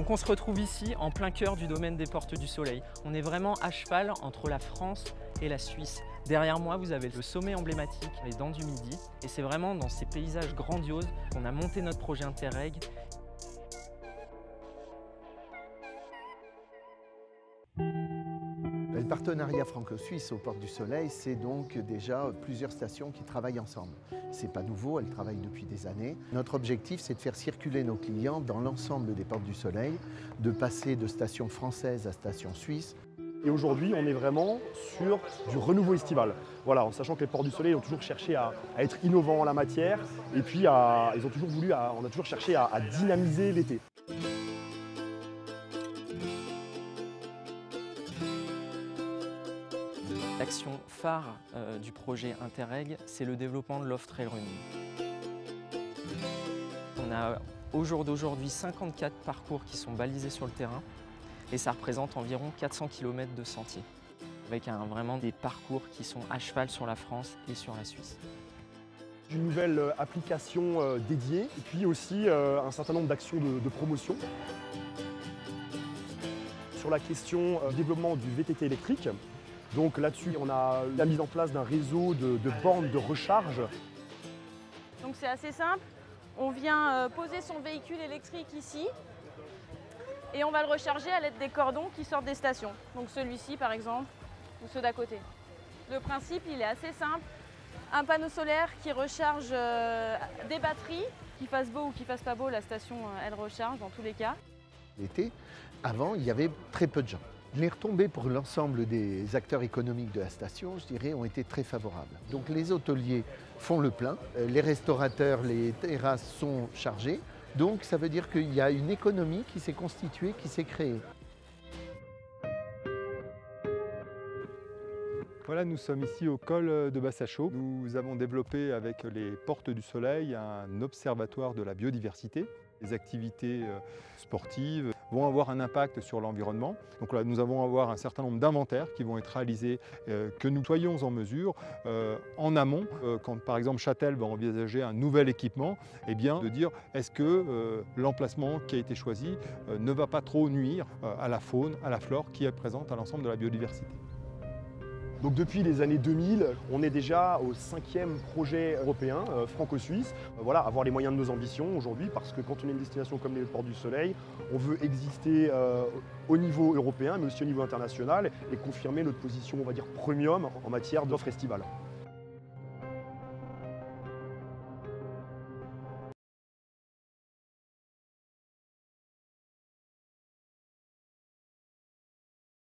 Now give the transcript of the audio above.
Donc on se retrouve ici en plein cœur du domaine des Portes du Soleil. On est vraiment à cheval entre la France et la Suisse. Derrière moi, vous avez le sommet emblématique, les Dents du Midi. Et c'est vraiment dans ces paysages grandioses qu'on a monté notre projet Interreg partenariat franco-suisse aux Portes du Soleil, c'est donc déjà plusieurs stations qui travaillent ensemble. C'est pas nouveau, elles travaillent depuis des années. Notre objectif, c'est de faire circuler nos clients dans l'ensemble des Portes du Soleil, de passer de stations françaises à stations suisses. Et aujourd'hui, on est vraiment sur du renouveau estival. Voilà, en sachant que les Portes du Soleil ont toujours cherché à, être innovants en la matière, et puis ils ont toujours voulu, on a toujours cherché à dynamiser l'été. L'action phare euh, du projet Interreg, c'est le développement de l'off trail running. On a au jour d'aujourd'hui 54 parcours qui sont balisés sur le terrain et ça représente environ 400 km de sentiers avec vraiment des parcours qui sont à cheval sur la France et sur la Suisse. Une nouvelle euh, application euh, dédiée et puis aussi un certain nombre d'actions de, promotion. Sur la question du développement du VTT électrique, donc là-dessus, on a la mise en place d'un réseau de, bornes de recharge. Donc c'est assez simple. On vient euh, poser son véhicule électrique ici et on va le recharger à l'aide des cordons qui sortent des stations. Donc celui-ci par exemple ou ceux d'à côté. Le principe il est assez simple. Un panneau solaire qui recharge euh, des batteries, qu'il fasse beau ou qu'il fasse pas beau, la station euh, elle recharge dans tous les cas. L'été, avant il y avait très peu de gens. Les retombées pour l'ensemble des acteurs économiques de la station, je dirais, ont été très favorables. Donc les hôteliers font le plein, euh, les restaurateurs, les terrasses sont chargés. Donc ça veut dire qu'il y a une économie qui s'est constituée, qui s'est créée. Voilà, nous sommes ici au col de Bassachaux. Nous avons développé avec les Portes du Soleil un observatoire de la biodiversité. Les activités euh, sportives vont avoir un impact sur l'environnement. Donc là, nous allons avoir un certain nombre d'inventaires qui vont être réalisés, euh, que nous soyons en mesure, euh, en amont, quand par exemple Châtel va envisager un nouvel équipement, eh de dire est-ce que l'emplacement qui a été choisi ne va pas trop nuire à la faune, à la flore qui est présente à l'ensemble de la biodiversité. Donc depuis les années 2000, on est déjà au cinquième projet européen euh, franco-suisse. Euh, voilà, avoir les moyens de nos ambitions aujourd'hui, parce que quand on est une destination comme les Ports du Soleil, on veut exister euh, au niveau européen, mais aussi au niveau international, et confirmer notre position, on va dire, premium en matière d'offres estivales.